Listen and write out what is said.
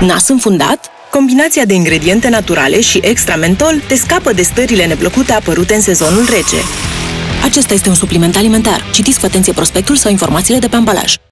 Nas înfundat? Combinația de ingrediente naturale și extra mentol te scapă de stările neplăcute apărute în sezonul rece. Acesta este un supliment alimentar. Citiți cu atenție prospectul sau informațiile de pe ambalaj.